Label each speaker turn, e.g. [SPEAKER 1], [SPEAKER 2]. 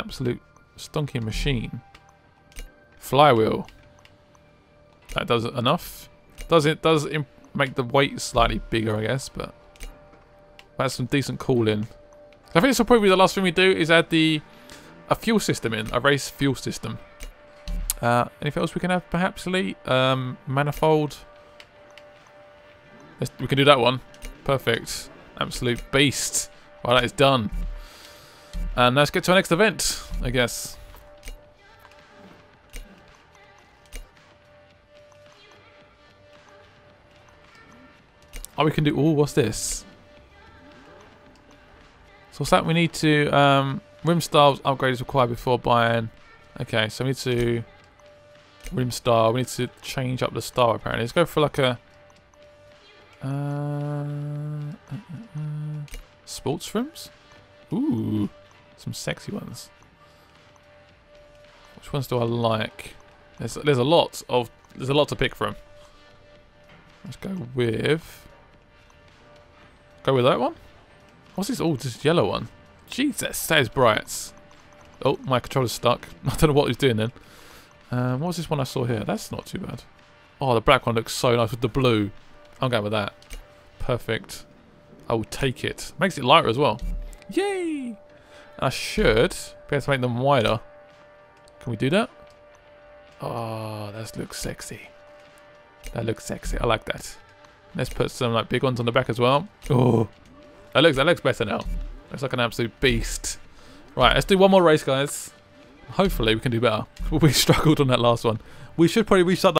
[SPEAKER 1] absolute stonking machine. Flywheel. That does enough. Does it does it make the weight slightly bigger, I guess, but that's some decent cooling. I think this will probably be the last thing we do is add the a fuel system in, a race fuel system. Uh, anything else we can have, perhaps, Lee? Um, manifold. We can do that one. Perfect. Absolute beast. Well, that is done. And let's get to our next event, I guess. Oh, we can do... Oh, what's this? So what's that? We need to... Um, rim styles upgrade is required before buying... Okay, so we need to... Rim style. We need to change up the style, apparently. Let's go for like a... Uh, uh, uh, uh, sports rims? Ooh, some sexy ones. Which ones do I like? There's there's a lot of there's a lot to pick from. Let's go with go with that one. What's this? Oh, this yellow one. Jesus, that is bright. Oh, my controller's stuck. I don't know what he's doing then. Um, what's this one I saw here? That's not too bad. Oh, the black one looks so nice with the blue. I'm going with that. Perfect. I will take it. Makes it lighter as well. Yay! I should be able to make them wider. Can we do that? Oh, that looks sexy. That looks sexy. I like that. Let's put some like big ones on the back as well. Oh, that looks that looks better now. Looks like an absolute beast. Right, let's do one more race, guys. Hopefully we can do better. We struggled on that last one. We should probably restart